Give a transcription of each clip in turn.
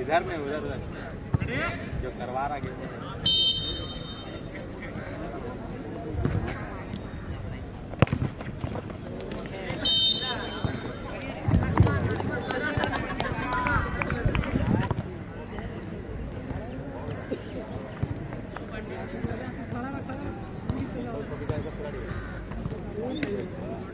इधर नहीं उधर उधर जो करवा रहा गेम नहीं रे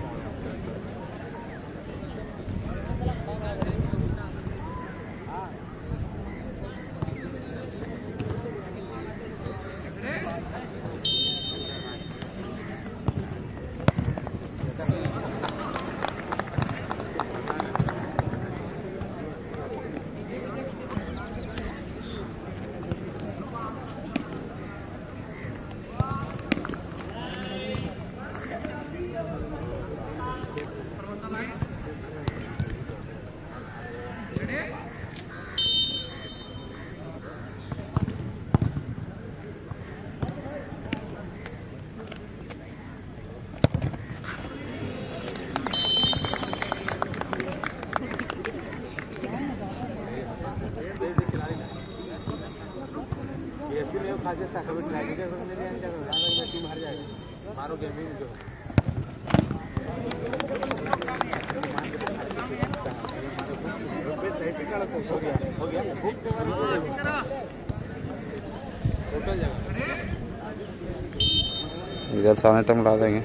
खासियत था कभी ट्राई नहीं लेने का ध्यान रखना टीम हार जाएगी। मारो गेम ही इधर सामने टम ला देंगे।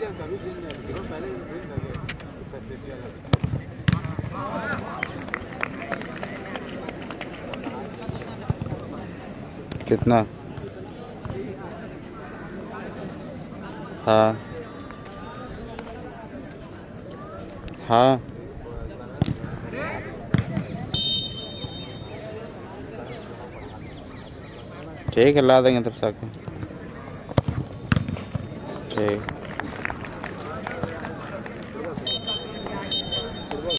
कितना? हाँ। हाँ। ठीक है ला देंगे तब से आके। ठीक।